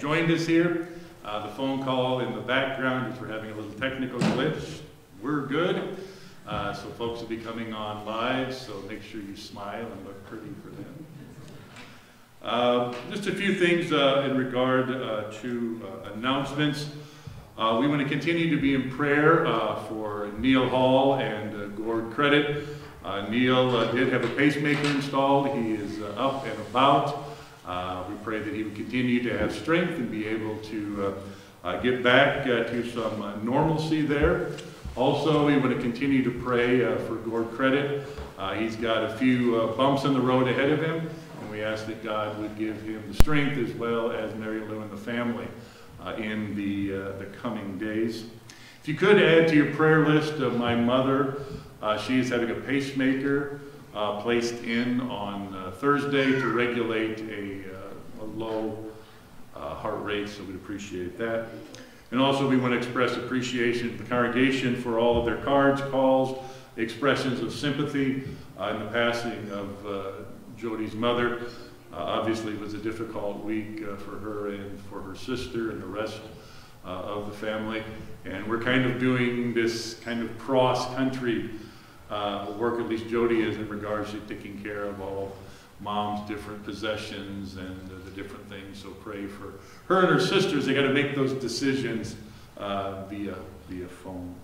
joined us here. Uh, the phone call in the background is we're having a little technical glitch. We're good. Uh, so folks will be coming on live, so make sure you smile and look pretty for them. Uh, just a few things uh, in regard uh, to uh, announcements. We want to continue to be in prayer for Neil Hall and Gord Credit. Neil did have a pacemaker installed. He is up and about. We pray that he would continue to have strength and be able to get back to some normalcy there. Also, we want to continue to pray uh, for Gord Credit. Uh, he's got a few uh, bumps in the road ahead of him, and we ask that God would give him the strength as well as Mary Lou and the family uh, in the, uh, the coming days. If you could add to your prayer list of my mother, uh, she is having a pacemaker placed in on Thursday to regulate a, a low heart rate, so we'd appreciate that. And also we want to express appreciation to the congregation for all of their cards, calls, expressions of sympathy uh, in the passing of uh, Jody's mother. Uh, obviously it was a difficult week uh, for her and for her sister and the rest uh, of the family. And we're kind of doing this kind of cross-country uh, work, at least Jody is, in regards to taking care of all mom's different possessions and the different things. So pray for her and her sisters. They got to make those decisions uh, via via phone.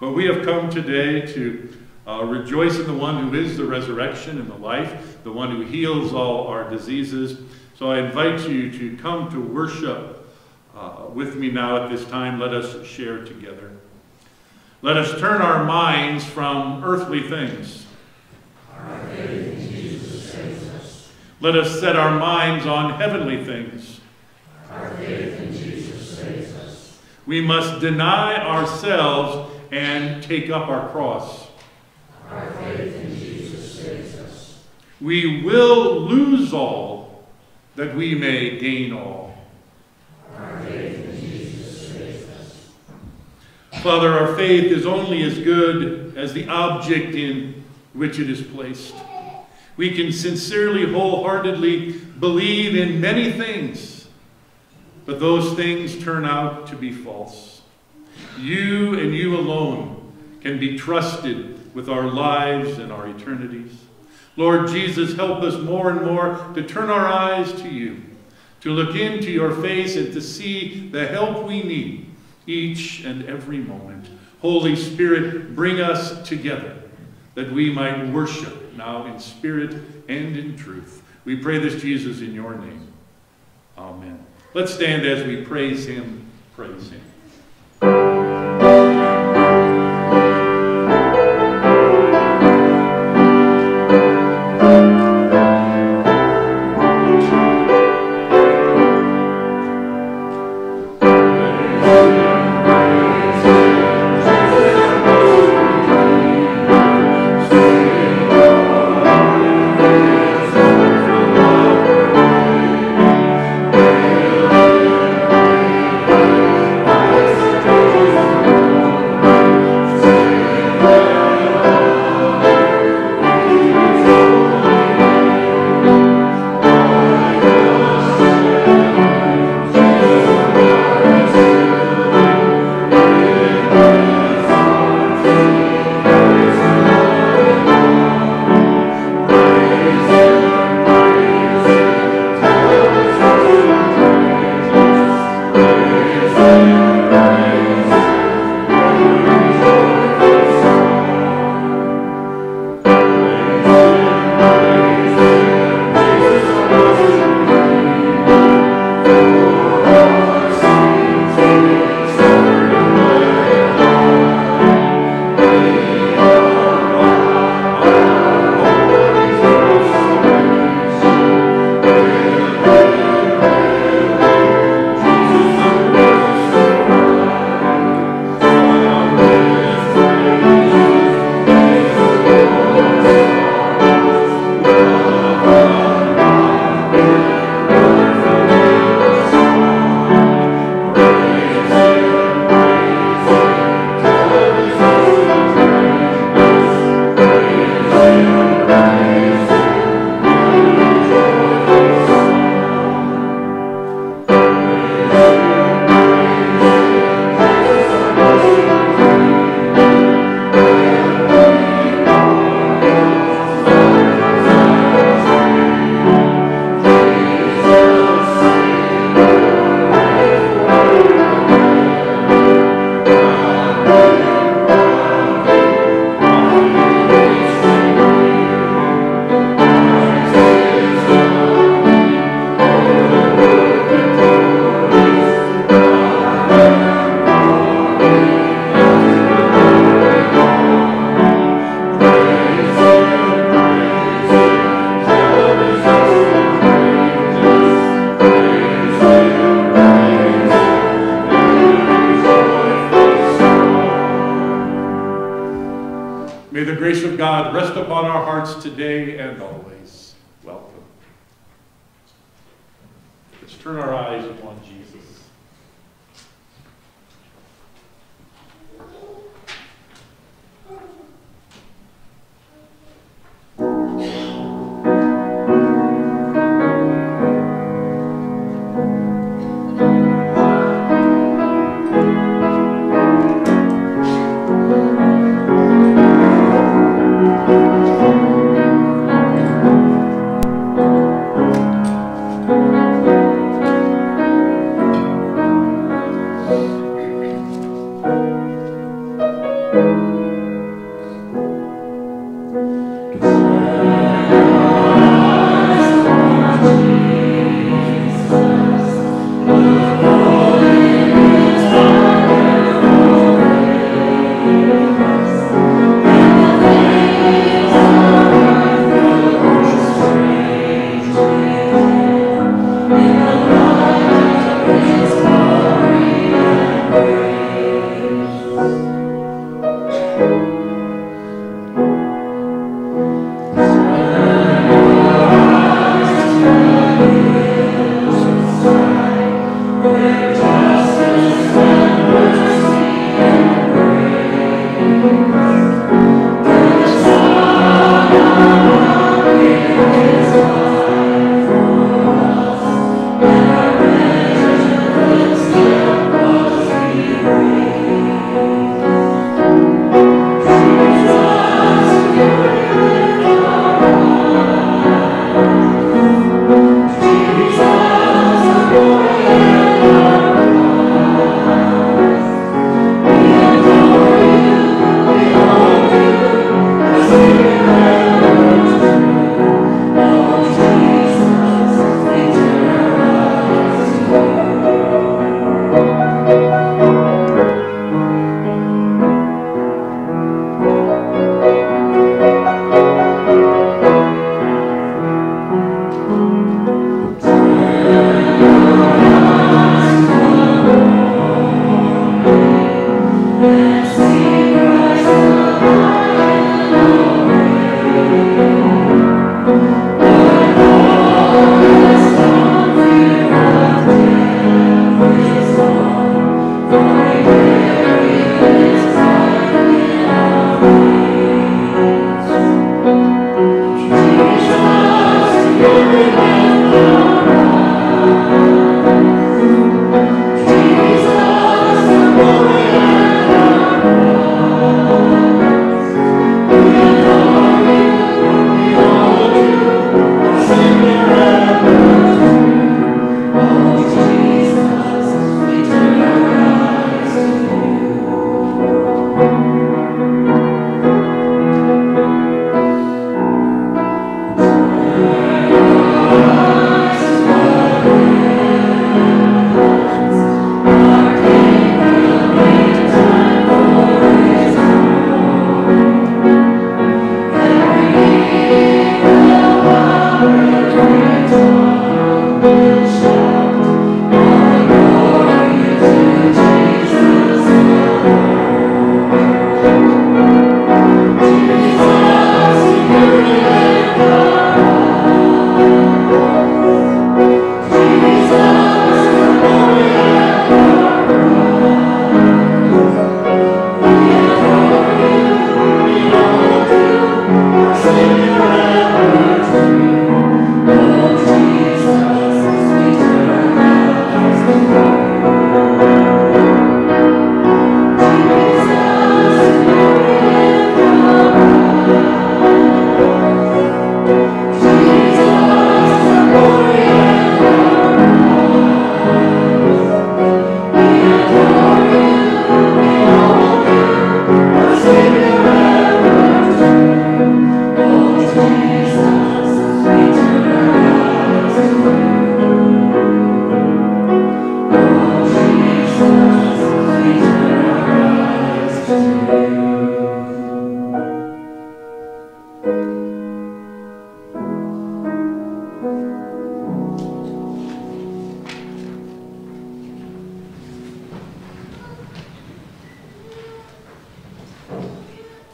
But we have come today to uh, rejoice in the one who is the resurrection and the life, the one who heals all our diseases. So I invite you to come to worship uh, with me now at this time. Let us share together. Let us turn our minds from earthly things. Let us set our minds on heavenly things. We must deny ourselves and take up our cross. Our faith in Jesus saves us. We will lose all that we may gain all. Our faith in Jesus saves us. Father, our faith is only as good as the object in which it is placed. We can sincerely, wholeheartedly believe in many things, but those things turn out to be false. You and you alone can be trusted with our lives and our eternities. Lord Jesus, help us more and more to turn our eyes to you, to look into your face and to see the help we need each and every moment. Holy Spirit, bring us together that we might worship now in spirit and in truth. We pray this, Jesus, in your name. Amen. Let's stand as we praise him. Praise him.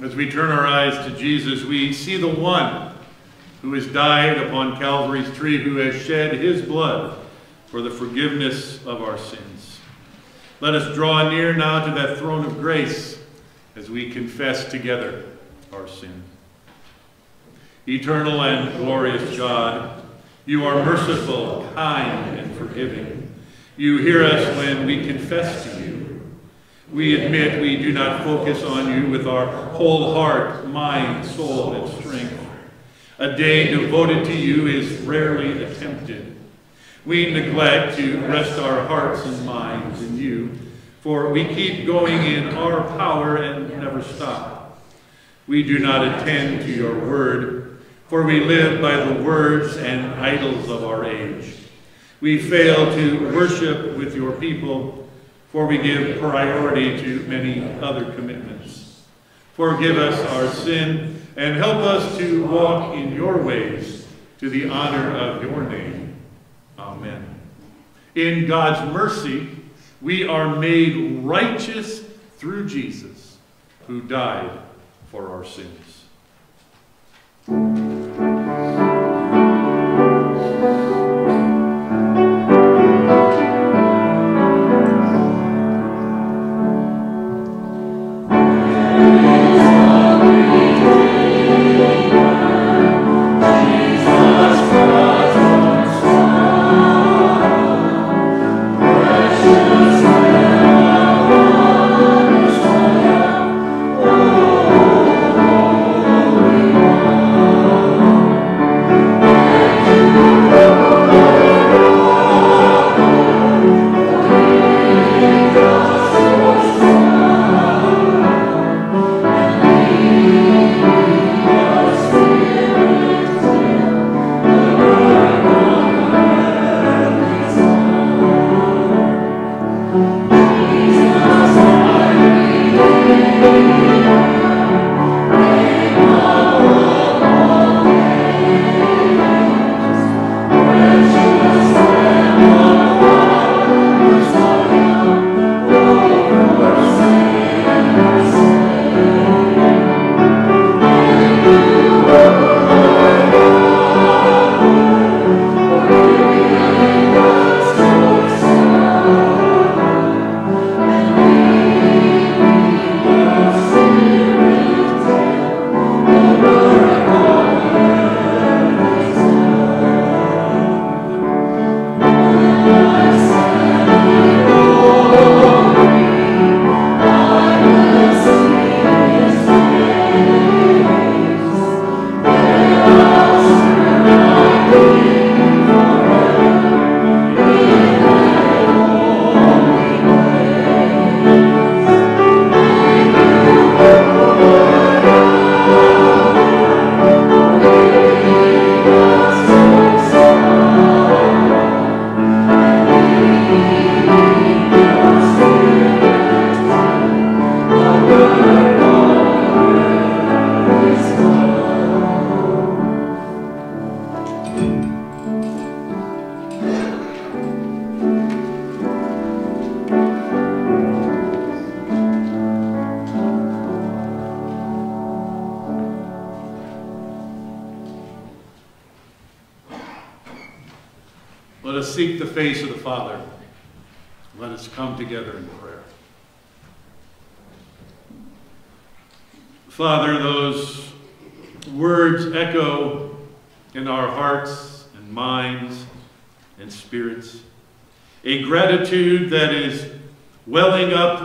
As we turn our eyes to Jesus, we see the one who has died upon Calvary's tree, who has shed his blood for the forgiveness of our sins. Let us draw near now to that throne of grace as we confess together our sin. Eternal and glorious God, you are merciful, kind, and forgiving. You hear us when we confess to you. We admit we do not focus on you with our whole heart, mind, soul, and strength. A day devoted to you is rarely attempted. We neglect to rest our hearts and minds in you, for we keep going in our power and never stop. We do not attend to your word, for we live by the words and idols of our age. We fail to worship with your people, for we give priority to many other commitments. Forgive us our sin and help us to walk in your ways to the honor of your name. Amen. In God's mercy, we are made righteous through Jesus, who died for our sins.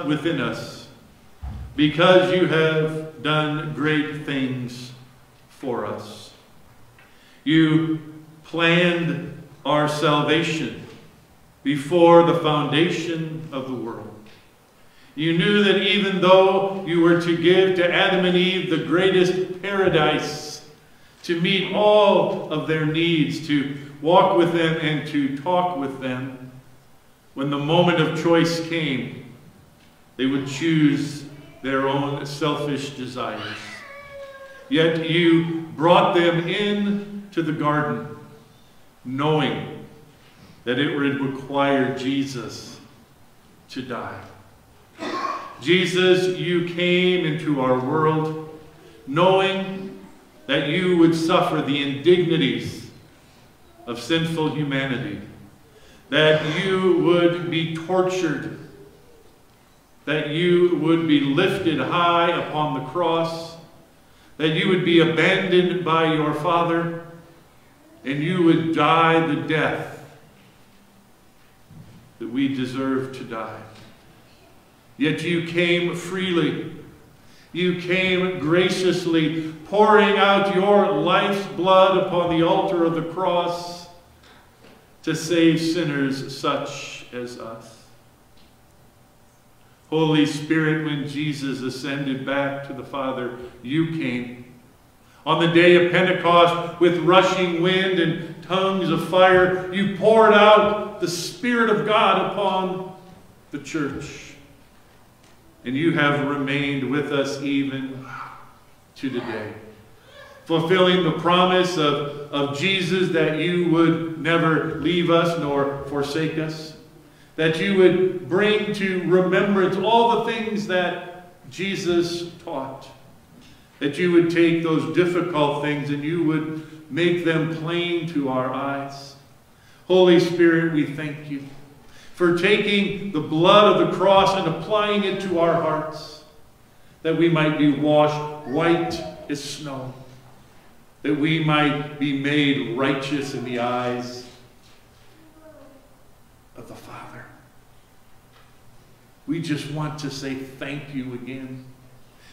Within us because you have done great things for us. You planned our salvation before the foundation of the world. You knew that even though you were to give to Adam and Eve the greatest paradise, to meet all of their needs, to walk with them and to talk with them, when the moment of choice came, they would choose their own selfish desires. Yet you brought them in to the garden knowing that it would require Jesus to die. Jesus, you came into our world knowing that you would suffer the indignities of sinful humanity, that you would be tortured, that you would be lifted high upon the cross, that you would be abandoned by your Father, and you would die the death that we deserve to die. Yet you came freely. You came graciously, pouring out your life's blood upon the altar of the cross to save sinners such as us. Holy Spirit, when Jesus ascended back to the Father, you came. On the day of Pentecost, with rushing wind and tongues of fire, you poured out the Spirit of God upon the church. And you have remained with us even to today. Fulfilling the promise of, of Jesus that you would never leave us nor forsake us. That you would bring to remembrance all the things that Jesus taught. That you would take those difficult things and you would make them plain to our eyes. Holy Spirit, we thank you for taking the blood of the cross and applying it to our hearts, that we might be washed white as snow, that we might be made righteous in the eyes of the Father. We just want to say thank you again.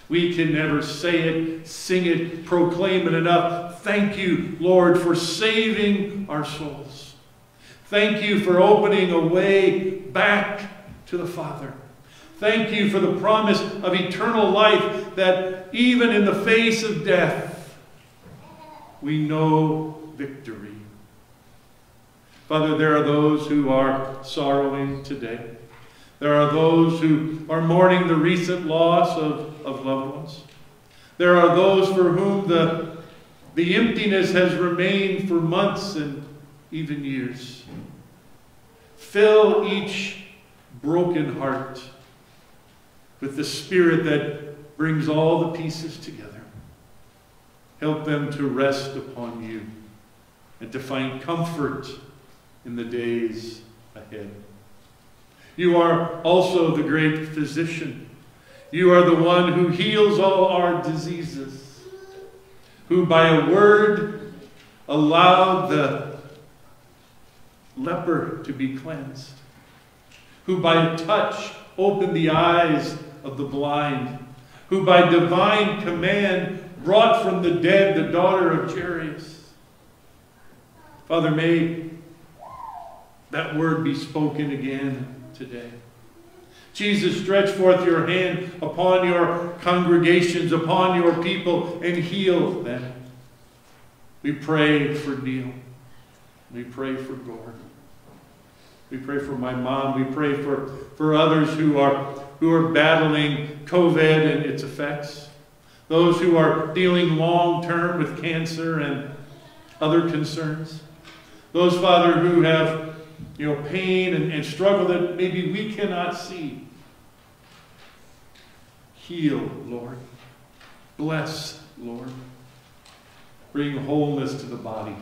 We can never say it, sing it, proclaim it enough. Thank you, Lord, for saving our souls. Thank you for opening a way back to the Father. Thank you for the promise of eternal life that even in the face of death, we know victory. Father, there are those who are sorrowing today. There are those who are mourning the recent loss of, of loved ones. There are those for whom the, the emptiness has remained for months and even years. Fill each broken heart with the spirit that brings all the pieces together. Help them to rest upon you and to find comfort in the days ahead. You are also the great physician. You are the one who heals all our diseases, who by a word allowed the leper to be cleansed, who by a touch opened the eyes of the blind, who by divine command brought from the dead the daughter of Jairus. Father, may that word be spoken again today. Jesus, stretch forth your hand upon your congregations, upon your people, and heal them. We pray for Neil. We pray for Gordon. We pray for my mom. We pray for, for others who are, who are battling COVID and its effects. Those who are dealing long term with cancer and other concerns. Those, Father, who have you know, pain and, and struggle that maybe we cannot see. Heal, Lord. Bless, Lord. Bring wholeness to the body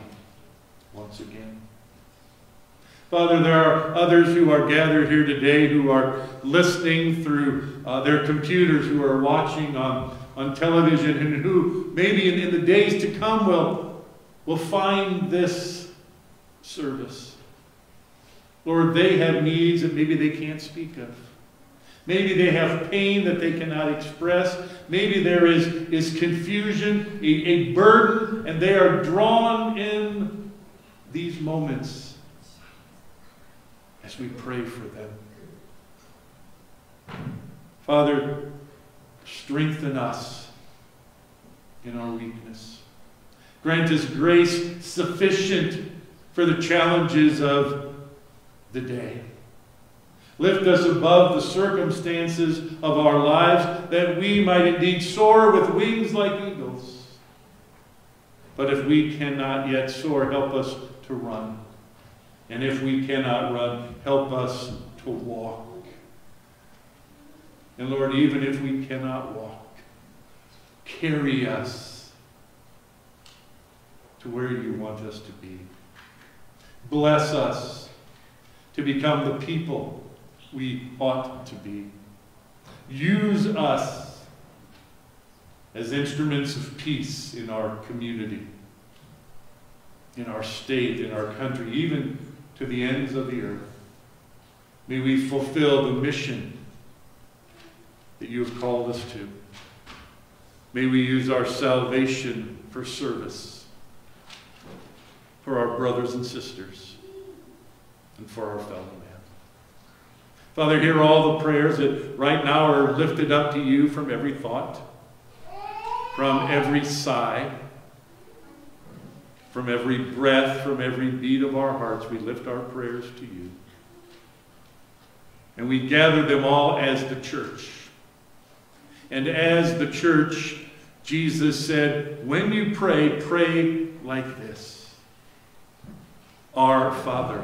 once again. Father, there are others who are gathered here today who are listening through uh, their computers, who are watching on, on television, and who maybe in, in the days to come will, will find this service. Lord, they have needs that maybe they can't speak of. Maybe they have pain that they cannot express. Maybe there is, is confusion, a, a burden, and they are drawn in these moments as we pray for them. Father, strengthen us in our weakness. Grant us grace sufficient for the challenges of the day. Lift us above the circumstances of our lives that we might indeed soar with wings like eagles. But if we cannot yet soar, help us to run. And if we cannot run, help us to walk. And Lord, even if we cannot walk, carry us to where you want us to be. Bless us to become the people we ought to be. Use us as instruments of peace in our community, in our state, in our country, even to the ends of the earth. May we fulfill the mission that you have called us to. May we use our salvation for service, for our brothers and sisters, and for our fellow man. Father, hear all the prayers that right now are lifted up to you from every thought, from every sigh, from every breath, from every beat of our hearts. We lift our prayers to you. And we gather them all as the church. And as the church, Jesus said, when you pray, pray like this Our Father,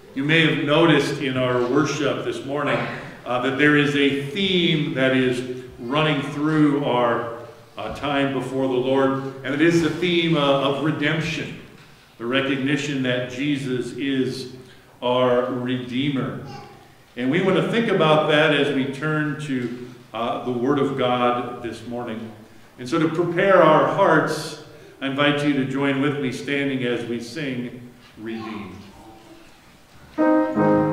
You may have noticed in our worship this morning uh, that there is a theme that is running through our uh, time before the Lord, and it is the theme uh, of redemption, the recognition that Jesus is our Redeemer. And we want to think about that as we turn to uh, the Word of God this morning. And so, to prepare our hearts, I invite you to join with me, standing as we sing Redeemed. God's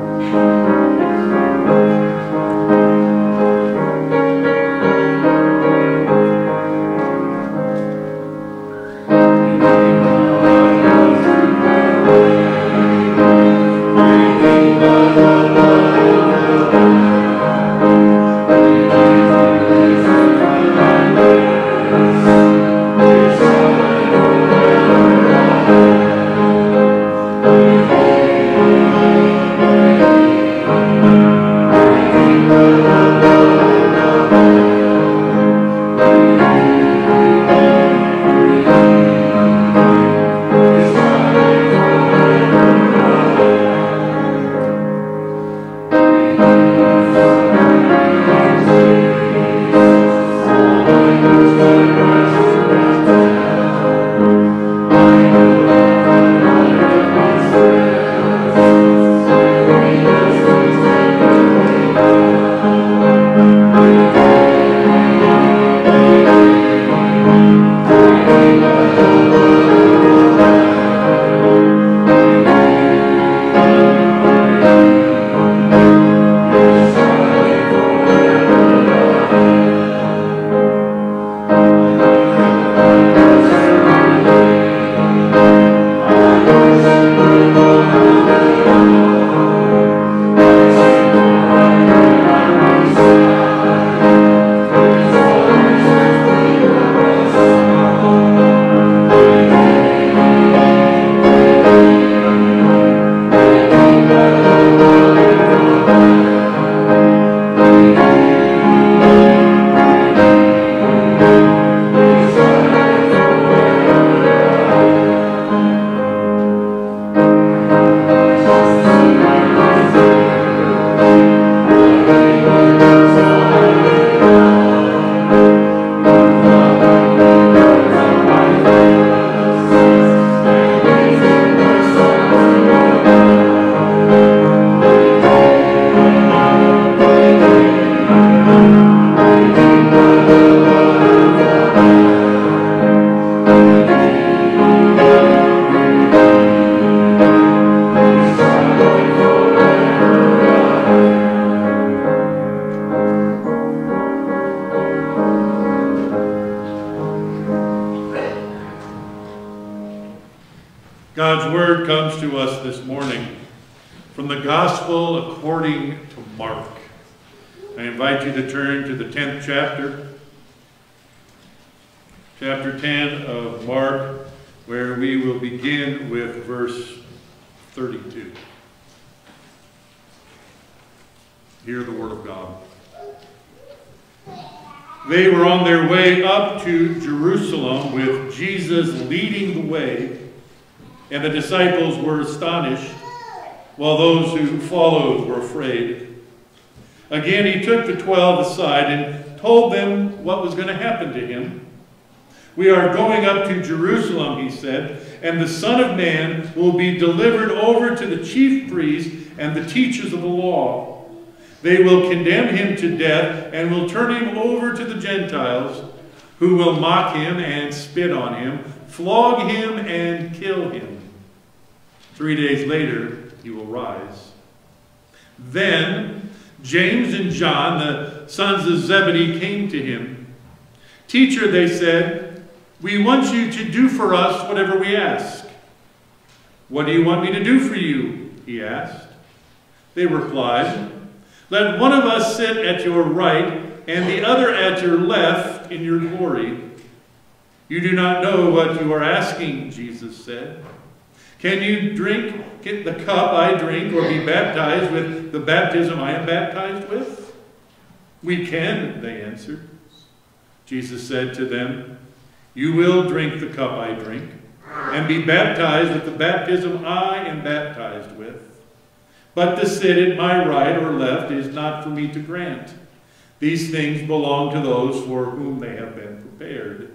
chapter. chapter 10 of Mark, where we will begin with verse 32. Hear the word of God. They were on their way up to Jerusalem with Jesus leading the way, and the disciples were astonished, while those who followed were afraid. Again, he took the twelve aside and told them what was going to happen to him. We are going up to Jerusalem, he said, and the Son of Man will be delivered over to the chief priests and the teachers of the law. They will condemn him to death and will turn him over to the Gentiles, who will mock him and spit on him, flog him and kill him. Three days later, he will rise. Then James and John, the sons of Zebedee, came to him. Teacher, they said, we want you to do for us whatever we ask. What do you want me to do for you? He asked. They replied, Let one of us sit at your right and the other at your left in your glory. You do not know what you are asking, Jesus said. Can you drink get the cup I drink or be baptized with the baptism I am baptized with? We can, they answered. Jesus said to them, You will drink the cup I drink and be baptized with the baptism I am baptized with. But to sit at my right or left is not for me to grant. These things belong to those for whom they have been prepared.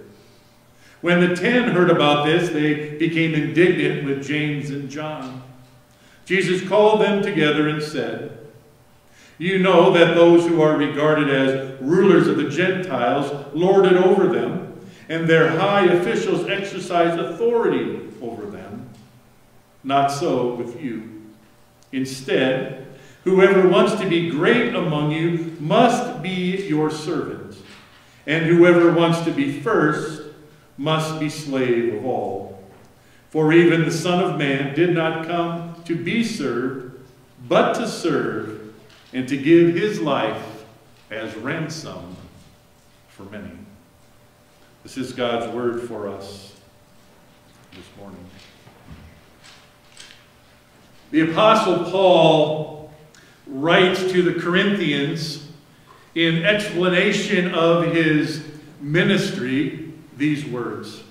When the ten heard about this, they became indignant with James and John. Jesus called them together and said, You know that those who are regarded as rulers of the Gentiles lord it over them, and their high officials exercise authority over them. Not so with you. Instead, whoever wants to be great among you must be your servant, and whoever wants to be first must be slave of all. For even the Son of Man did not come to be served, but to serve, and to give his life as ransom for many. This is God's word for us this morning. The Apostle Paul writes to the Corinthians in explanation of his ministry these words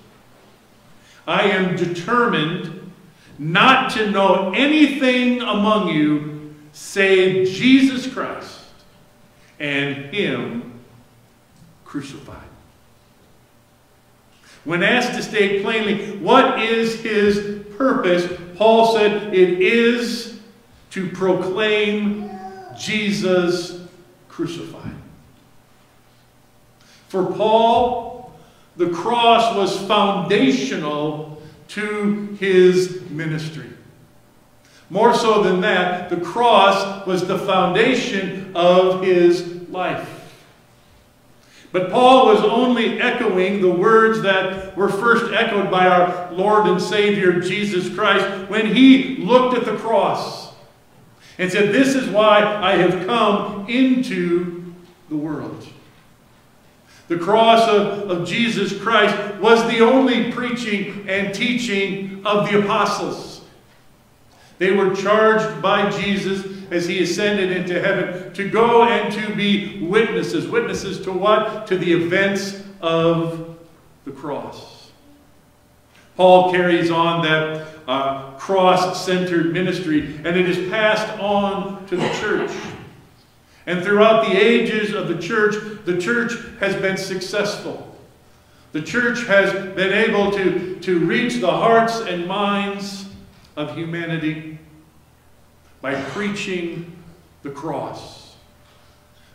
I am determined not to know anything among you save Jesus Christ and Him crucified. When asked to state plainly what is his purpose, Paul said it is to proclaim Jesus crucified. For Paul, the cross was foundational to his ministry. More so than that, the cross was the foundation of his life. But Paul was only echoing the words that were first echoed by our Lord and Savior Jesus Christ when he looked at the cross and said, This is why I have come into the world. The cross of, of Jesus Christ was the only preaching and teaching of the apostles. They were charged by Jesus as he ascended into heaven to go and to be witnesses. Witnesses to what? To the events of the cross. Paul carries on that uh, cross centered ministry, and it is passed on to the church. And throughout the ages of the church, the church has been successful. The church has been able to, to reach the hearts and minds of humanity by preaching the cross.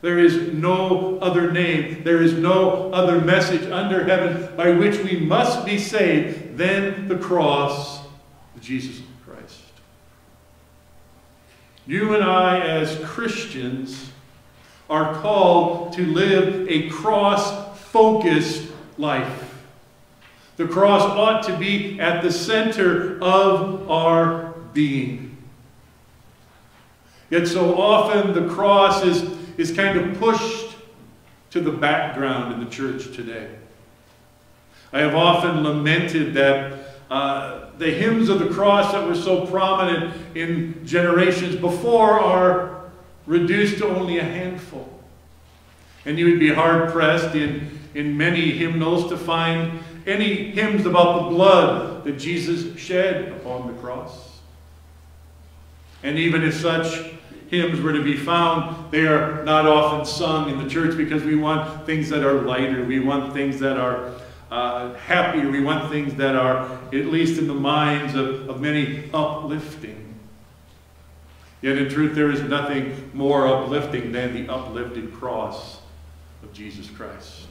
There is no other name, there is no other message under heaven by which we must be saved than the cross of Jesus Christ. You and I, as Christians, are called to live a cross focused life. The cross ought to be at the center of our being. Yet so often the cross is, is kind of pushed to the background in the church today. I have often lamented that uh, the hymns of the cross that were so prominent in generations before are reduced to only a handful. And you would be hard pressed in, in many hymnals to find any hymns about the blood that Jesus shed upon the cross. And even if such hymns were to be found, they are not often sung in the church because we want things that are lighter. We want things that are uh, happier. We want things that are, at least in the minds of, of many, uplifting. Yet in truth, there is nothing more uplifting than the uplifted cross of Jesus Christ.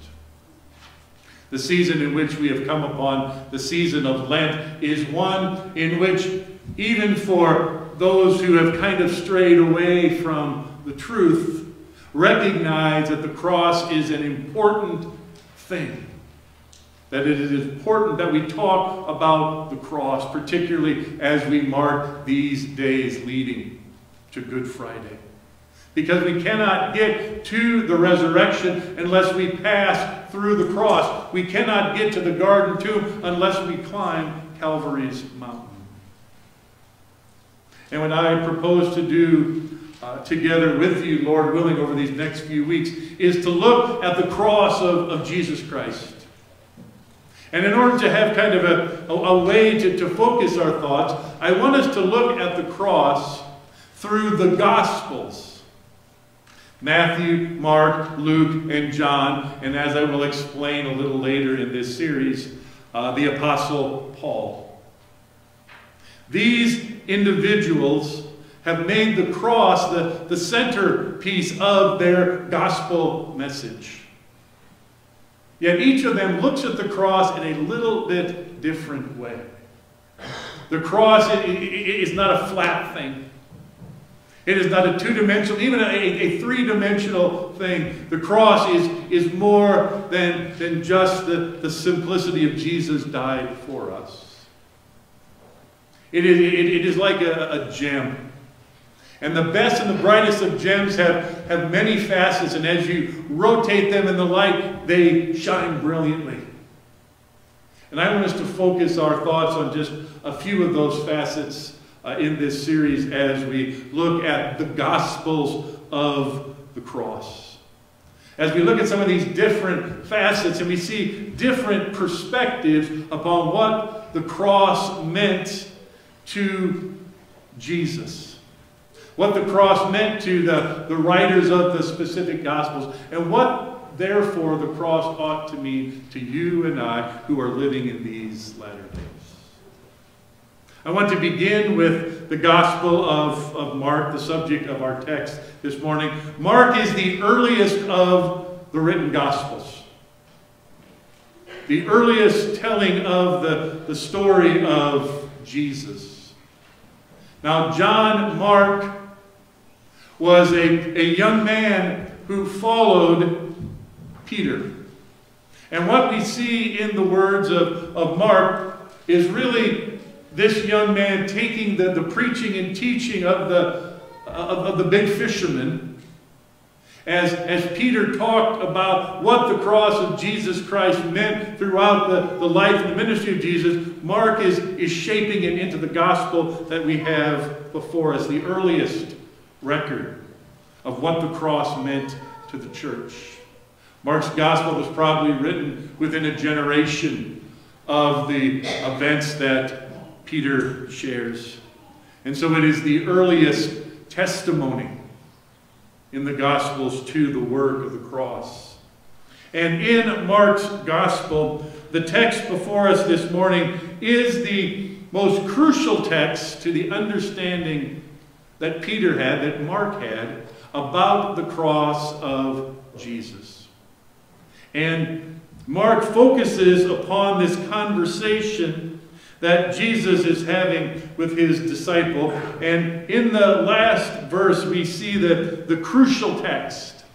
The season in which we have come upon, the season of Lent, is one in which, even for those who have kind of strayed away from the truth, recognize that the cross is an important thing. That it is important that we talk about the cross, particularly as we mark these days leading to Good Friday. Because we cannot get to the resurrection unless we pass through the cross. We cannot get to the garden tomb unless we climb Calvary's mountain. And what I propose to do uh, together with you, Lord willing, over these next few weeks, is to look at the cross of, of Jesus Christ. And in order to have kind of a, a, a way to, to focus our thoughts, I want us to look at the cross through the Gospels. Matthew, Mark, Luke, and John, and as I will explain a little later in this series, uh, the Apostle Paul. These individuals have made the cross the, the centerpiece of their gospel message. Yet each of them looks at the cross in a little bit different way. The cross is not a flat thing. It is not a two-dimensional, even a, a three-dimensional thing. The cross is, is more than, than just the, the simplicity of Jesus died for us. It is, it, it is like a, a gem. And the best and the brightest of gems have, have many facets, and as you rotate them in the light, they shine brilliantly. And I want us to focus our thoughts on just a few of those facets uh, in this series as we look at the Gospels of the cross. As we look at some of these different facets and we see different perspectives upon what the cross meant to Jesus. What the cross meant to the, the writers of the specific Gospels, and what, therefore, the cross ought to mean to you and I who are living in these latter days. I want to begin with the Gospel of, of Mark, the subject of our text this morning. Mark is the earliest of the written Gospels. The earliest telling of the, the story of Jesus. Now, John Mark was a, a young man who followed Peter. And what we see in the words of, of Mark is really this young man taking the, the preaching and teaching of the, of, of the big fisherman, as, as Peter talked about what the cross of Jesus Christ meant throughout the, the life and the ministry of Jesus, Mark is, is shaping it into the gospel that we have before us, the earliest record of what the cross meant to the church. Mark's gospel was probably written within a generation of the events that Peter shares. And so it is the earliest testimony in the Gospels to the work of the cross. And in Mark's Gospel, the text before us this morning is the most crucial text to the understanding that Peter had, that Mark had, about the cross of Jesus. And Mark focuses upon this conversation that Jesus is having with his disciple. And in the last verse, we see the, the crucial text.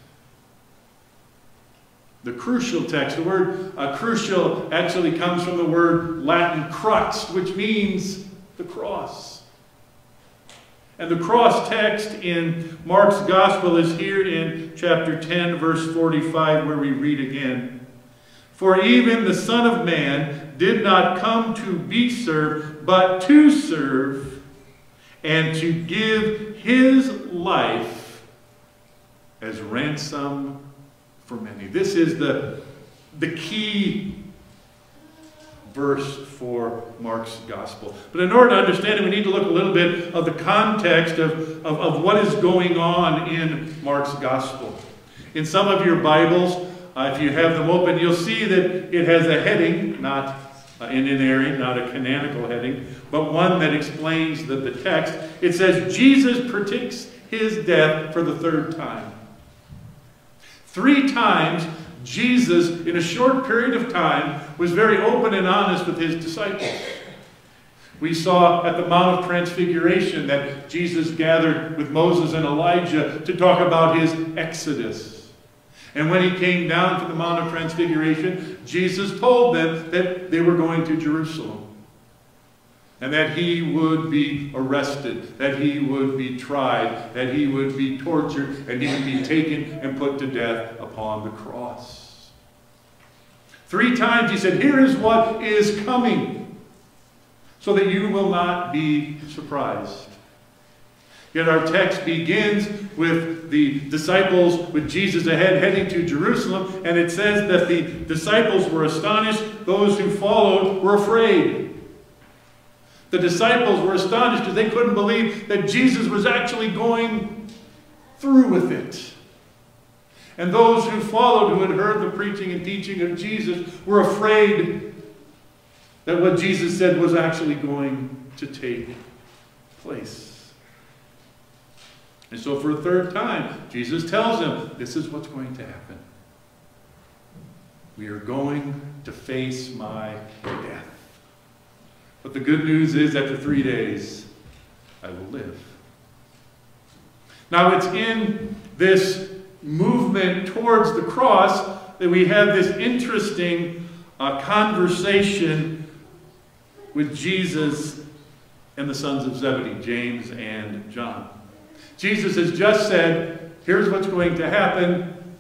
The crucial text. The word uh, crucial actually comes from the word Latin crux, which means the cross. And the cross text in Mark's gospel is here in chapter 10, verse 45, where we read again. For even the Son of Man did not come to be served, but to serve and to give his life as ransom for many. This is the, the key verse for Mark's gospel. But in order to understand it, we need to look a little bit of the context of, of, of what is going on in Mark's gospel. In some of your Bibles, uh, if you have them open, you'll see that it has a heading, not uh, an inerrant, not a canonical heading, but one that explains the, the text. It says, Jesus predicts his death for the third time. Three times, Jesus, in a short period of time, was very open and honest with his disciples. We saw at the Mount of Transfiguration that Jesus gathered with Moses and Elijah to talk about his exodus. And when he came down to the Mount of Transfiguration, Jesus told them that they were going to Jerusalem. And that he would be arrested, that he would be tried, that he would be tortured, and he would be taken and put to death upon the cross. Three times he said, Here is what is coming, so that you will not be surprised. Yet our text begins with the disciples, with Jesus ahead, heading to Jerusalem, and it says that the disciples were astonished, those who followed were afraid. The disciples were astonished because they couldn't believe that Jesus was actually going through with it. And those who followed, who had heard the preaching and teaching of Jesus, were afraid that what Jesus said was actually going to take place. And so, for a third time, Jesus tells them this is what's going to happen. We are going to face my death. But the good news is, after three days, I will live. Now, it's in this movement towards the cross that we have this interesting uh, conversation with Jesus and the sons of Zebedee, James and John. Jesus has just said, here's what's going to happen.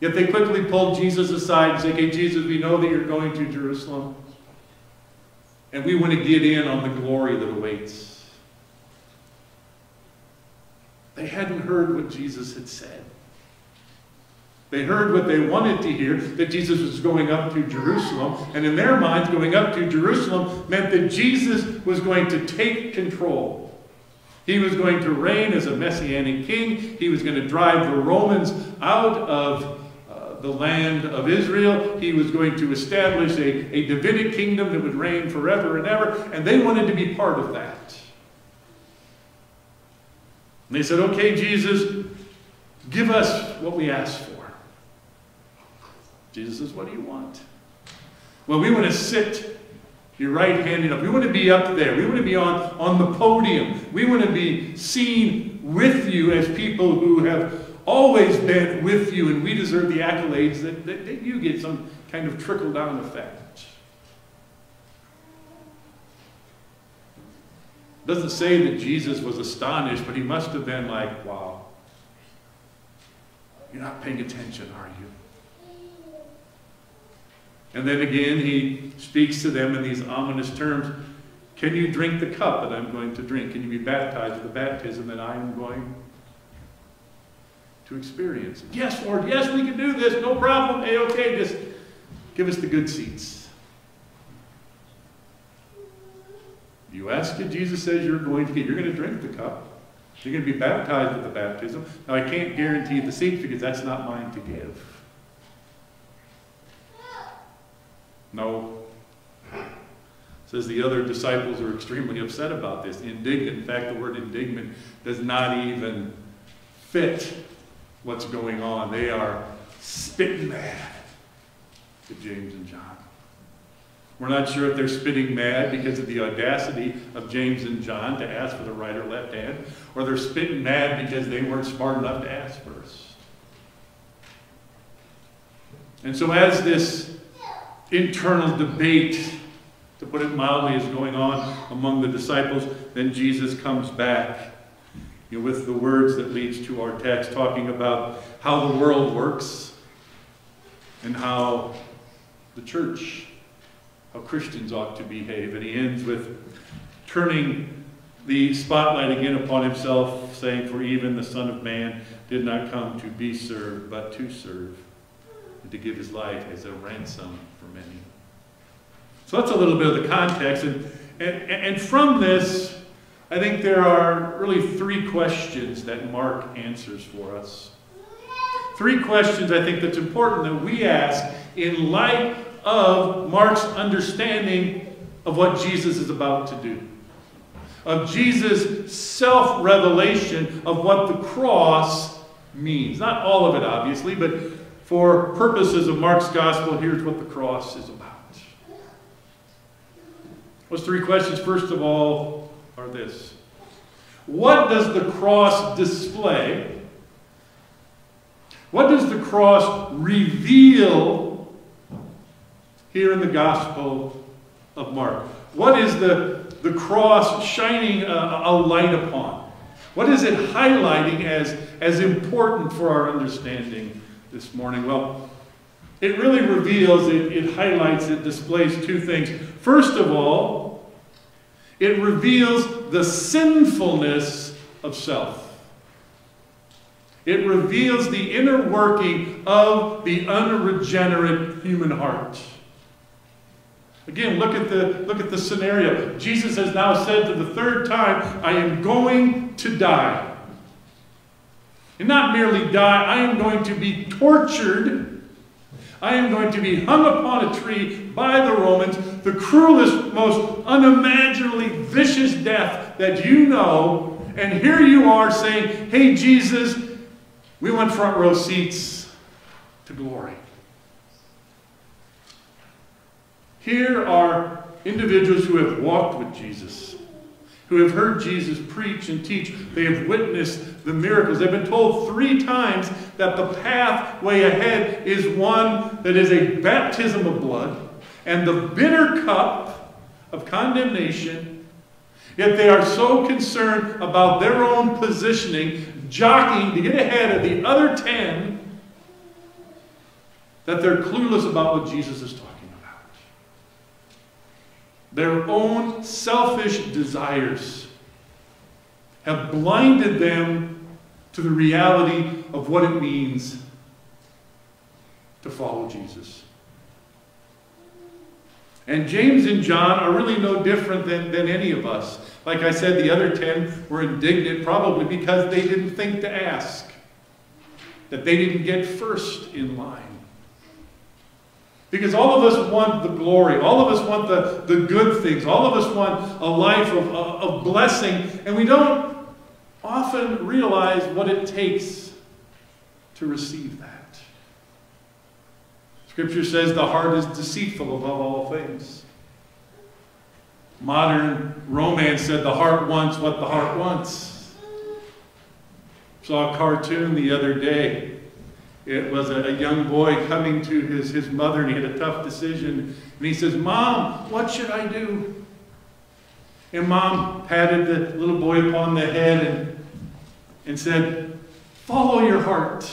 Yet they quickly pulled Jesus aside and say, okay, Jesus, we know that you're going to Jerusalem. And we want to get in on the glory that awaits. They hadn't heard what Jesus had said. They heard what they wanted to hear, that Jesus was going up to Jerusalem. And in their minds, going up to Jerusalem meant that Jesus was going to take control. He was going to reign as a messianic king. He was going to drive the Romans out of uh, the land of Israel. He was going to establish a, a Davidic kingdom that would reign forever and ever. And they wanted to be part of that. And they said, okay, Jesus, give us what we asked for. Jesus says, what do you want? Well, we want to sit your right handed up. We want to be up there. We want to be on, on the podium. We want to be seen with you as people who have always been with you, and we deserve the accolades that, that, that you get some kind of trickle down effect. doesn't say that Jesus was astonished, but he must have been like, wow. You're not paying attention, are you? And then again, he speaks to them in these ominous terms. Can you drink the cup that I'm going to drink? Can you be baptized with the baptism that I am going to experience? Yes, Lord, yes, we can do this. No problem. Okay, just give us the good seats. You ask it, Jesus says you're going to get, you're going to drink the cup. You're going to be baptized with the baptism. Now, I can't guarantee the seats because that's not mine to give. No. says the other disciples are extremely upset about this, indignant. In fact, the word indignant does not even fit what's going on. They are spitting mad to James and John. We're not sure if they're spitting mad because of the audacity of James and John to ask for the right or left hand, or they're spitting mad because they weren't smart enough to ask first. And so, as this internal debate, to put it mildly, is going on among the disciples. Then Jesus comes back you know, with the words that leads to our text, talking about how the world works and how the church, how Christians ought to behave. And he ends with turning the spotlight again upon himself, saying, For even the Son of Man did not come to be served, but to serve, and to give his life as a ransom for many. So that's a little bit of the context. And, and, and from this, I think there are really three questions that Mark answers for us. Three questions I think that's important that we ask in light of Mark's understanding of what Jesus is about to do. Of Jesus' self revelation of what the cross means. Not all of it, obviously, but for purposes of Mark's gospel, here's what the cross is about. Those three questions, first of all, are this What does the cross display? What does the cross reveal here in the Gospel of Mark? What is the, the cross shining a, a light upon? What is it highlighting as, as important for our understanding this morning? Well, it really reveals, it, it highlights, it displays two things. First of all, it reveals the sinfulness of self. It reveals the inner working of the unregenerate human heart. Again, look at the look at the scenario. Jesus has now said to the third time, I am going to die. And not merely die, I am going to be tortured. I am going to be hung upon a tree by the Romans, the cruelest, most unimaginably vicious death that you know. And here you are saying, Hey, Jesus, we want front row seats to glory. Here are individuals who have walked with Jesus, who have heard Jesus preach and teach. They have witnessed the miracles. They've been told three times that the pathway ahead is one that is a baptism of blood and the bitter cup of condemnation. Yet they are so concerned about their own positioning, jockeying to get ahead of the other ten, that they're clueless about what Jesus is talking. Their own selfish desires have blinded them to the reality of what it means to follow Jesus. And James and John are really no different than, than any of us. Like I said, the other ten were indignant probably because they didn't think to ask, that they didn't get first in line. Because all of us want the glory. All of us want the, the good things. All of us want a life of, uh, of blessing. And we don't often realize what it takes to receive that. Scripture says the heart is deceitful above all things. Modern romance said the heart wants what the heart wants. Saw a cartoon the other day. It was a, young boy coming to his, his mother and he had a tough decision. And he says, Mom, what should I do? And mom patted the little boy upon the head and, and said, Follow your heart.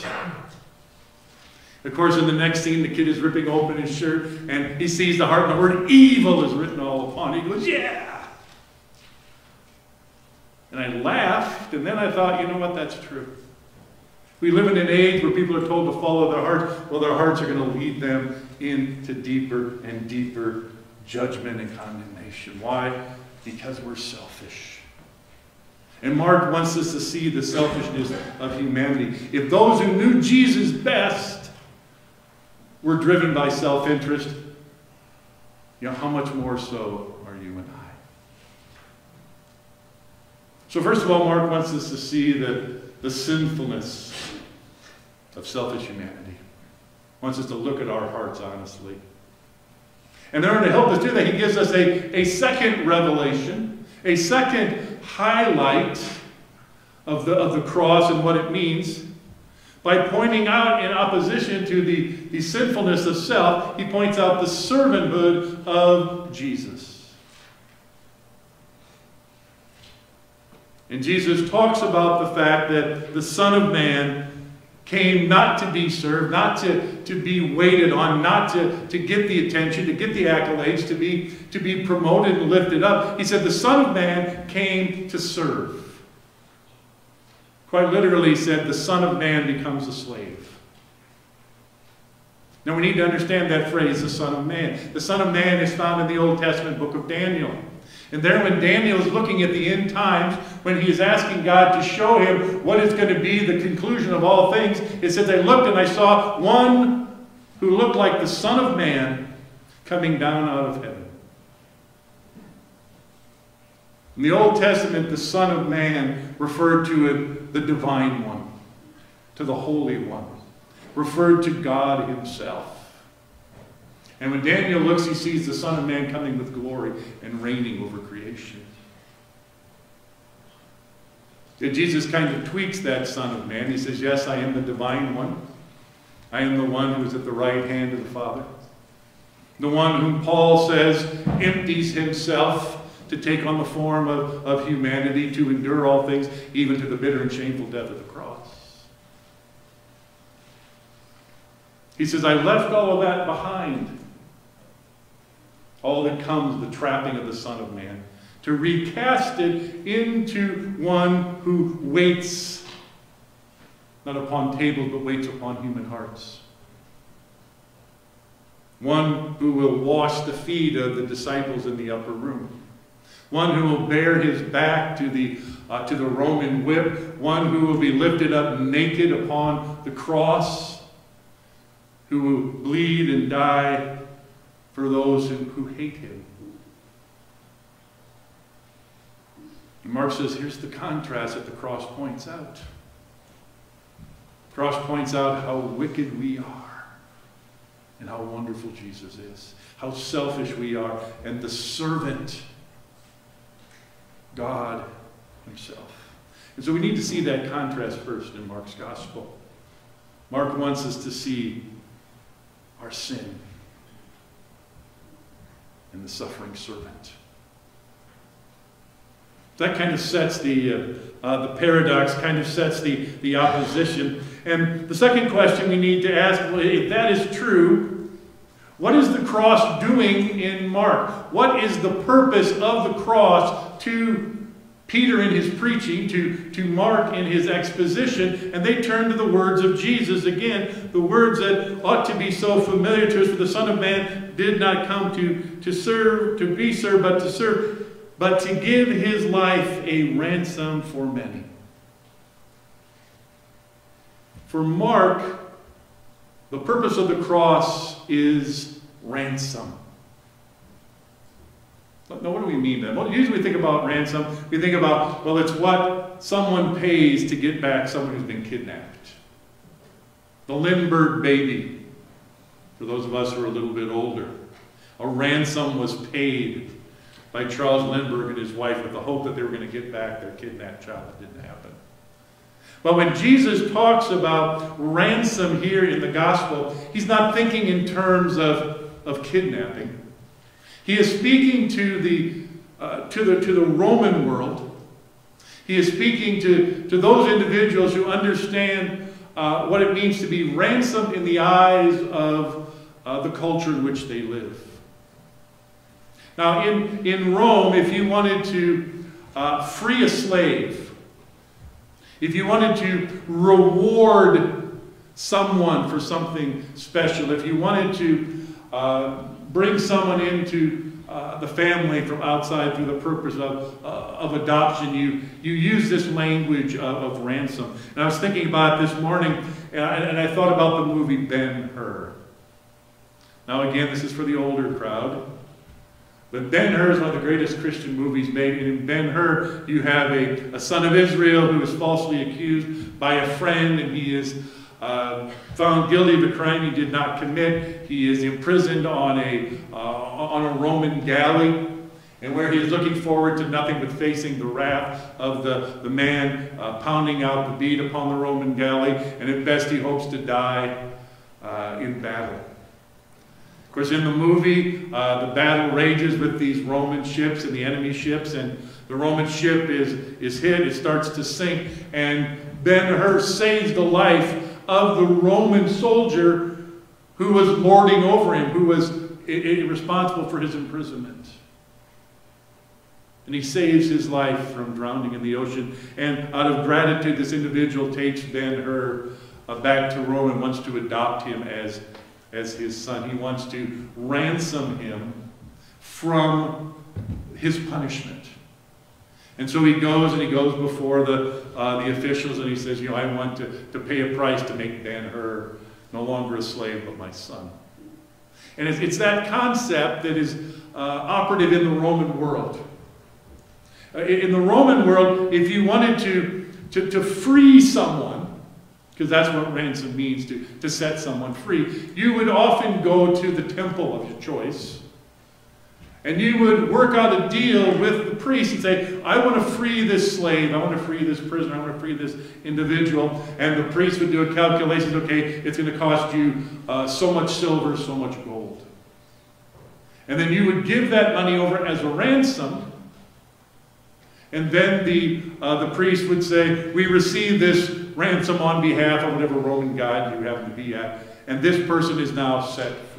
Of course, in the next scene, the kid is ripping open his shirt and he sees the heart and the word evil is written all upon it. He goes, Yeah! And I laughed, and then I thought, you know what, that's true. We live in an age where people are told to follow their heart. Well, their hearts are going to lead them into deeper and deeper judgment and condemnation. Why? Because we're selfish. And Mark wants us to see the selfishness of humanity. If those who knew Jesus best were driven by self interest, you know, how much more so are you and I? So, first of all, Mark wants us to see the, the sinfulness of selfish humanity. Wants us to look at our hearts honestly. And in order to help us do that, he gives us a, a second revelation, a second highlight of the, of the cross and what it means. By pointing out, in opposition to the, the sinfulness of self, he points out the servanthood of Jesus. And Jesus talks about the fact that the Son of Man came not to be served, not to, to be waited on, not to, to get the attention, to get the accolades, to be, to be promoted and lifted up. He said, The Son of Man came to serve. Quite literally, he said, The Son of Man becomes a slave. Now we need to understand that phrase, the Son of Man. The Son of Man is found in the Old Testament book of Daniel. And there, when Daniel is looking at the end times, when he is asking God to show him what is going to be the conclusion of all things, it says, I looked and I saw one who looked like the Son of Man coming down out of heaven. In the Old Testament, the Son of Man referred to it, the Divine One, to the Holy One, referred to God Himself. And when Daniel looks, he sees the Son of Man coming with glory and reigning over creation. And Jesus kind of tweaks that Son of Man. He says, Yes, I am the divine one. I am the one who is at the right hand of the Father. The one whom Paul says empties himself to take on the form of, of humanity, to endure all things, even to the bitter and shameful death of the cross. He says, I left all of that behind. All that comes, the trapping of the Son of Man, to recast it into one who waits, not upon tables, but waits upon human hearts. One who will wash the feet of the disciples in the upper room. One who will bear his back to the, uh, to the Roman whip. One who will be lifted up naked upon the cross. Who will bleed and die for those who, who hate him. And Mark says, here's the contrast that the cross points out. The cross points out how wicked we are and how wonderful Jesus is, how selfish we are, and the servant, God Himself. And so we need to see that contrast first in Mark's gospel. Mark wants us to see our sin and the suffering servant. That kind of sets the, uh, uh, the paradox, kind of sets the, the opposition. And the second question we need to ask well, if that is true, what is the cross doing in Mark? What is the purpose of the cross to Peter in his preaching, to, to Mark in his exposition, and they turn to the words of Jesus again, the words that ought to be so familiar to us, for the Son of Man did not come to, to serve, to be served, but to serve, but to give his life a ransom for many. For Mark, the purpose of the cross is ransom. Now, what do we mean then? Well, usually we think about ransom, we think about, well, it's what someone pays to get back someone who's been kidnapped. The Lindbergh baby, for those of us who are a little bit older. A ransom was paid by Charles Lindbergh and his wife with the hope that they were going to get back their kidnapped child. It didn't happen. But when Jesus talks about ransom here in the gospel, he's not thinking in terms of, of kidnapping. He is speaking to the, uh, to the, to the Roman world. He is speaking to, to those individuals who understand uh, what it means to be ransomed in the eyes of uh, the culture in which they live. Now, in, in Rome, if you wanted to uh, free a slave, if you wanted to reward someone for something special, if you wanted to uh, bring someone into uh, the family from outside through the purpose of, uh, of adoption, you, you use this language of, of, ransom. And I was thinking about it this morning, and I, and I thought about the movie Ben-Hur. Now again, this is for the older crowd. But Ben-Hur is one of the greatest Christian movies made. And in Ben-Hur, you have a, a son of Israel who is falsely accused by a friend, and he is uh, found guilty of a crime he did not commit. He is imprisoned on a, uh, on a Roman galley, and where he is looking forward to nothing but facing the wrath of the, the man uh, pounding out the beat upon the Roman galley, and at best he hopes to die uh, in battle. Of course, in the movie, uh, the battle rages with these Roman ships and the enemy ships, and the Roman ship is, is hit, it starts to sink, and Ben-Hur saves the life of the Roman soldier who was lording over him, who was responsible for his imprisonment. And he saves his life from drowning in the ocean. And out of gratitude, this individual takes Ben Hur uh, back to Rome and wants to adopt him as, as his son. He wants to ransom him from his punishment. And so he goes and he goes before the, uh, the officials and he says, You know, I want to, to pay a price to make Ben Hur no longer a slave, but my son. And it's, it's that concept that is uh, operative in the Roman world. Uh, in the Roman world, if you wanted to, to, to free someone, because that's what ransom means, to, to set someone free, you would often go to the temple of your choice. And you would work out a deal with the priest and say, I want to free this slave, I want to free this prisoner, I want to free this individual. And the priest would do a calculation, okay, it's going to cost you uh, so much silver, so much gold. And then you would give that money over as a ransom and then the, uh, the priest would say, We receive this ransom on behalf of whatever Roman god you happen to be at, and this person is now set free.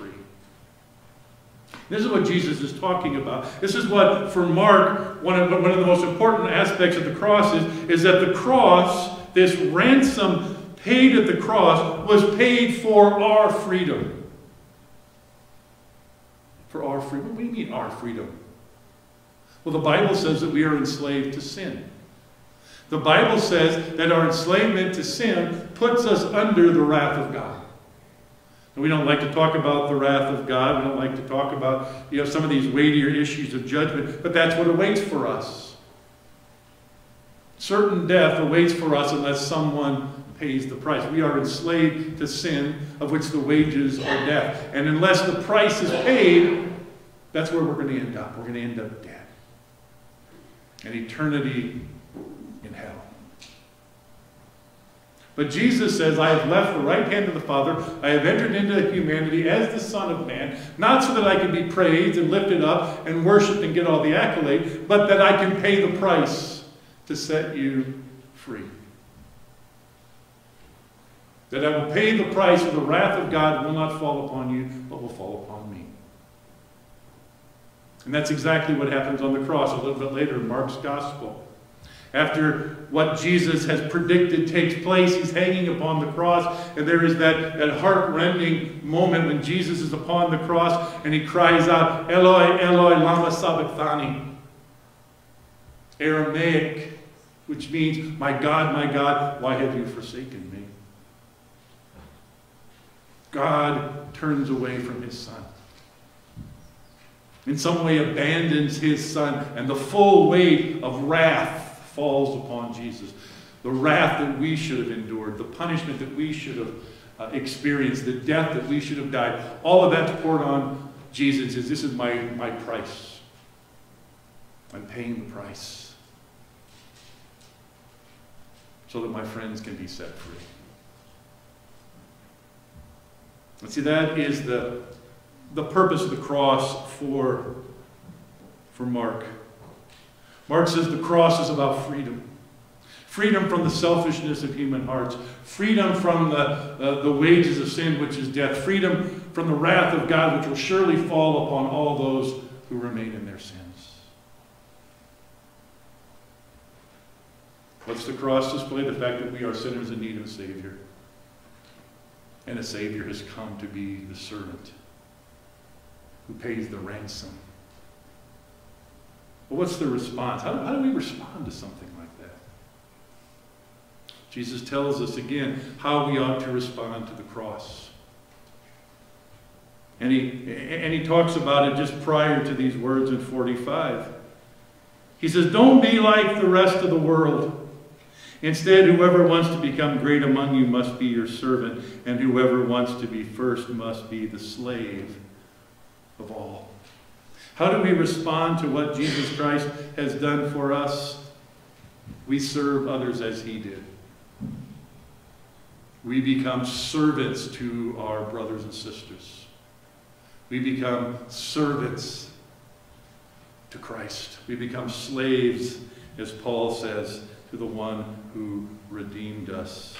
This is what Jesus is talking about. This is what, for Mark, one of, one of the most important aspects of the cross is, is that the cross, this ransom paid at the cross, was paid for our freedom. For our freedom? What do you mean, our freedom? Well, the Bible says that we are enslaved to sin. The Bible says that our enslavement to sin puts us under the wrath of God. And we don't like to talk about the wrath of God. We don't like to talk about you know, some of these weightier issues of judgment, but that's what awaits for us. Certain death awaits for us unless someone pays the price. We are enslaved to sin, of which the wages are death. And unless the price is paid, that's where we're going to end up. We're going to end up dead and eternity in hell. But Jesus says, I have left the right hand of the Father. I have entered into humanity as the Son of Man, not so that I can be praised and lifted up and worshiped and get all the accolade, but that I can pay the price to set you free. That I will pay the price of the wrath of God will not fall upon you, but will fall upon me. And that's exactly what happens on the cross a little bit later in Mark's gospel. After what Jesus has predicted takes place, he's hanging upon the cross, and there is that, that heart-rending moment when Jesus is upon the cross and he cries out, Eloi, Eloi, lama sabachthani. Aramaic, which means, My God, my God, why have you forsaken me? God turns away from his son in some way abandons his son, and the full weight of wrath falls upon Jesus. The wrath that we should have endured, the punishment that we should have uh, experienced, the death that we should have died, all of that's poured on Jesus. Says, this is my, my price. I'm paying the price so that my friends can be set free. And see, that is the the purpose of the cross for, for Mark. Mark says the cross is about freedom. Freedom from the selfishness of human hearts. Freedom from the, uh, the wages of sin, which is death. Freedom from the wrath of God, which will surely fall upon all those who remain in their sins. What's the cross display? The fact that we are sinners in need of a Savior. And a Savior has come to be the servant who pays the ransom. Well, what's the response? How, how do we respond to something like that? Jesus tells us again how we ought to respond to the cross. And he, and he talks about it just prior to these words in 45. He says, Don't be like the rest of the world. Instead, whoever wants to become great among you must be your servant, and whoever wants to be first must be the slave of all. How do we respond to what Jesus Christ has done for us? We serve others as he did. We become servants to our brothers and sisters. We become servants to Christ. We become slaves, as Paul says, to the one who redeemed us.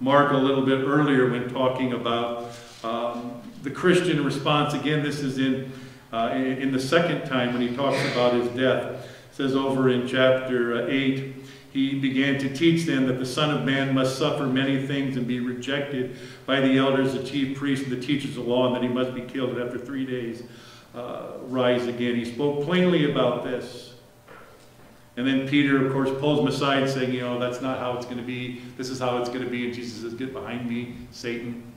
Mark a little bit earlier when talking about um, the Christian response. Again, this is in, uh, in the second time when he talks about his death. Says over in chapter uh, 8, he began to teach them that the Son of Man must suffer many things and be rejected by the elders, the chief priests, and the teachers of law, and that he must be killed, and after three days uh, rise again. He spoke plainly about this. And then Peter, of course, pulls him aside, saying, You know, that's not how it's going to be. This is how it's going to be. And Jesus says, Get behind me, Satan.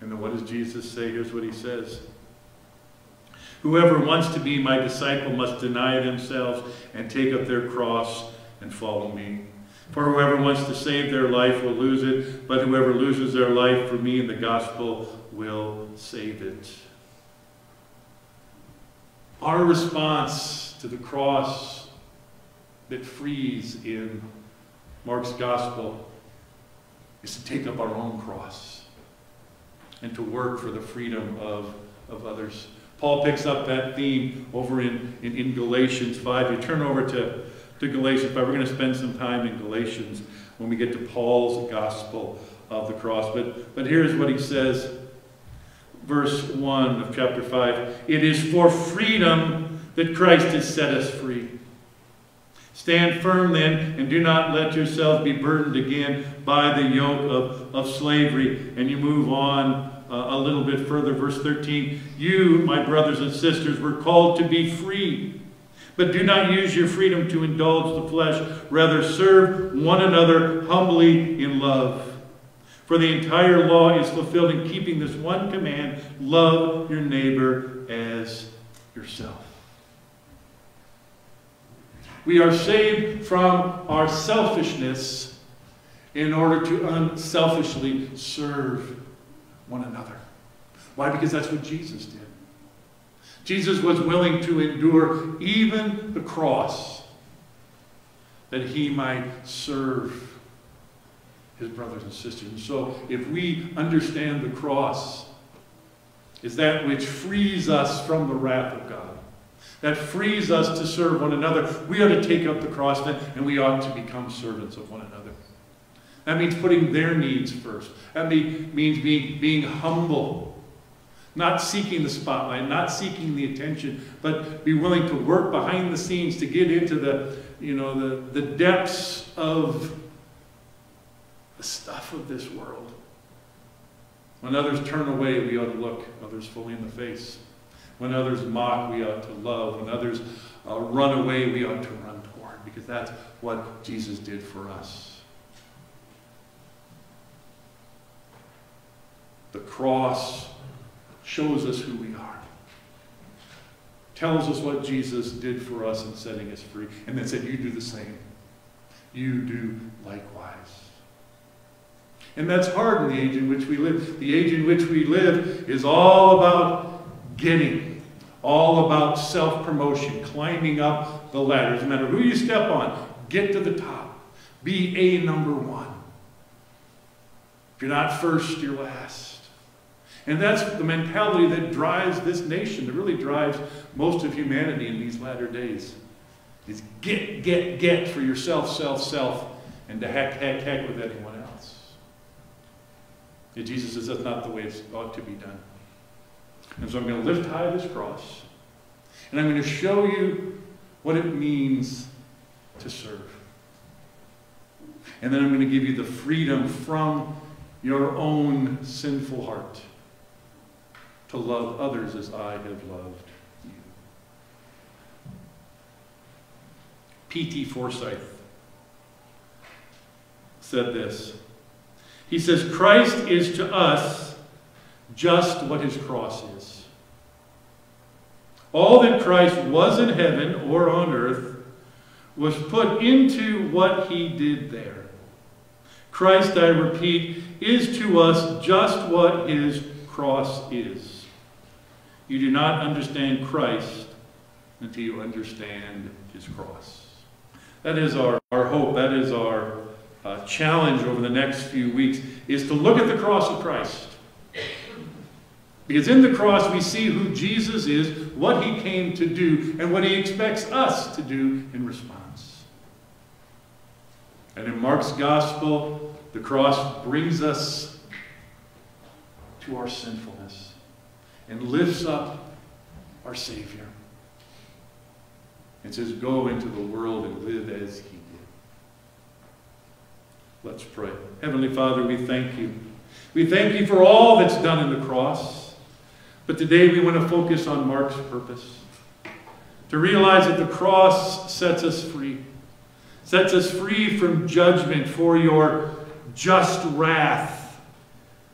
And then what does Jesus say? Here's what he says. Whoever wants to be my disciple must deny themselves and take up their cross and follow me. For whoever wants to save their life will lose it, but whoever loses their life for me and the gospel will save it. Our response to the cross that frees in Mark's gospel is to take up our own cross and to work for the freedom of, of others. Paul picks up that theme over in, in, in Galatians 5. You turn over to, to Galatians 5. We're going to spend some time in Galatians when we get to Paul's gospel of the cross. But, but here's what he says, verse 1 of chapter 5. It is for freedom that Christ has set us free. Stand firm then, and do not let yourselves be burdened again by the yoke of, of slavery. And you move on uh, a little bit further, verse 13. You, my brothers and sisters, were called to be free. But do not use your freedom to indulge the flesh. Rather, serve one another humbly in love. For the entire law is fulfilled in keeping this one command love your neighbor as yourself. We are saved from our selfishness in order to unselfishly serve one another. Why? Because that's what Jesus did. Jesus was willing to endure even the cross that he might serve his brothers and sisters. And so if we understand the cross is that which frees us from the wrath of God, that frees us to serve one another, we ought to take up the cross then, and we ought to become servants of one another. That means putting their needs first. That means being, being humble, not seeking the spotlight, not seeking the attention, but be willing to work behind the scenes to get into the, you know, the, the depths of the stuff of this world. When others turn away, we ought to look others fully in the face. When others mock, we ought to love. When others uh, run away, we ought to run toward, because that's what Jesus did for us. The cross shows us who we are, tells us what Jesus did for us in setting us free, and then said, You do the same. You do likewise. And that's hard in the age in which we live. The age in which we live is all about getting, all about self promotion, climbing up the ladder. Doesn't matter who you step on, get to the top. Be a number one. If you're not first, you're last. And that's the mentality that drives this nation, that really drives most of humanity in these latter days. Is get, get, get for yourself, self, self, and to heck, heck, heck with anyone else. Jesus says that's not the way it's ought to be done. And so I'm going to lift high this cross, and I'm going to show you what it means to serve. And then I'm going to give you the freedom from your own sinful heart to love others as I have loved you. P.T. Forsyth said this. He says, Christ is to us just what his cross is. All that Christ was in heaven or on earth was put into what he did there. Christ, I repeat, is to us just what his cross is. You do not understand Christ until you understand his cross. That is our, our hope. That is our uh, challenge over the next few weeks, is to look at the cross of Christ. Because in the cross we see who Jesus is, what he came to do, and what he expects us to do in response. And in Mark's gospel, the cross brings us to our sinfulness and lifts up our Savior. And says, Go into the world and live as He did. Let's pray. Heavenly Father, we thank you. We thank you for all that's done in the cross. But today we want to focus on Mark's purpose. To realize that the cross sets us free, sets us free from judgment for your just wrath.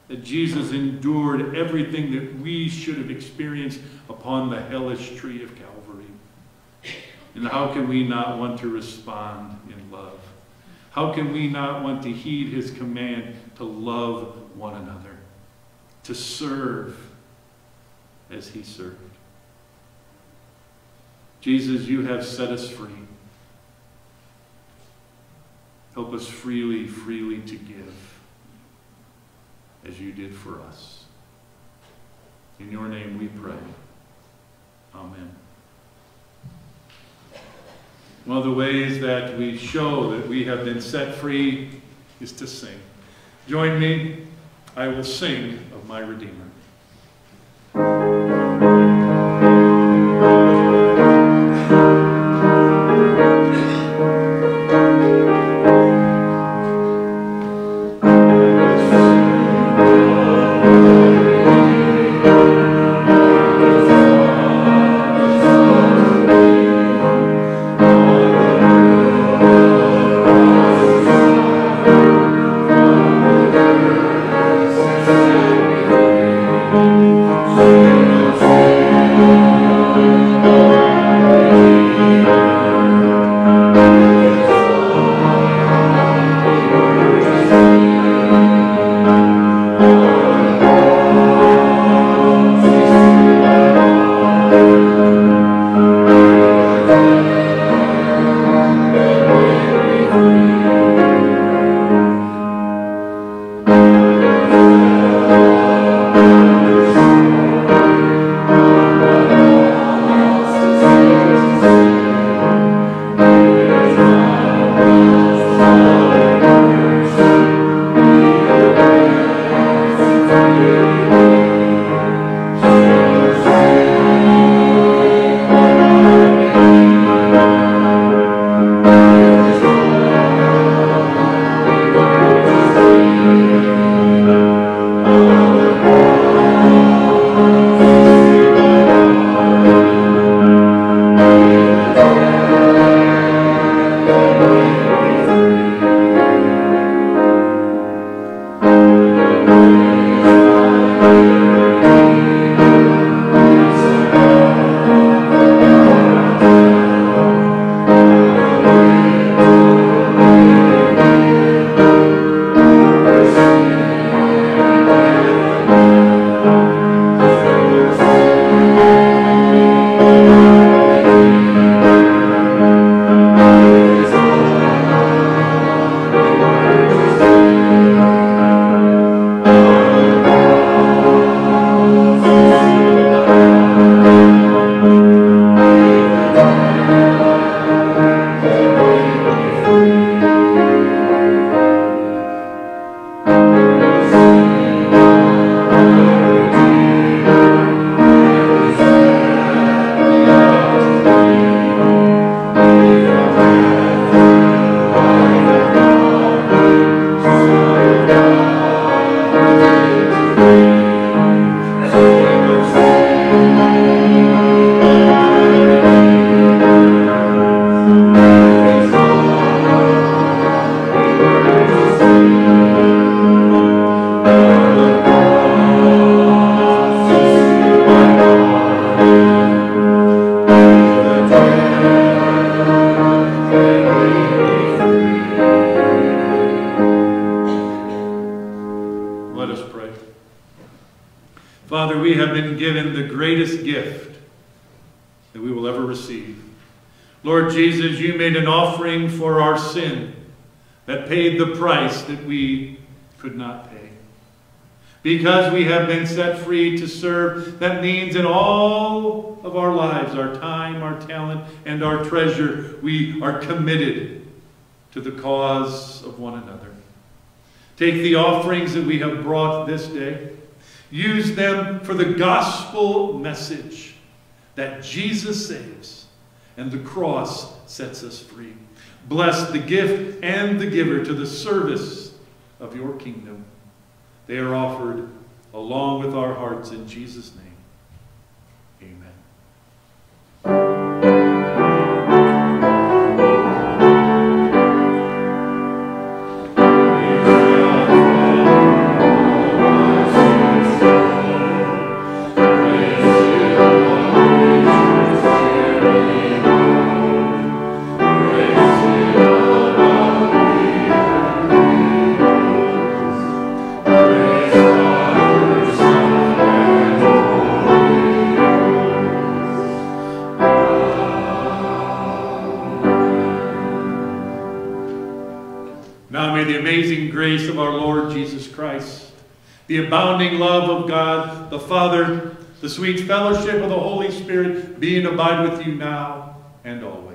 That Jesus endured everything that we should have experienced upon the hellish tree of Calvary. And how can we not want to respond in love? How can we not want to heed his command to love one another, to serve as he served? Jesus, you have set us free. Help us freely, freely to give as you did for us. In your name we pray. Amen. One of the ways that we show that we have been set free is to sing. Join me. I will sing of my Redeemer. Música Because we have been set free to serve, that means in all of our lives, our time, our talent, and our treasure, we are committed to the cause of one another. Take the offerings that we have brought this day, use them for the gospel message that Jesus saves and the cross sets us free. Bless the gift and the giver to the service of your kingdom. They are offered along with our hearts in Jesus' name. The abounding love of God the Father, the sweet fellowship of the Holy Spirit be and abide with you now and always.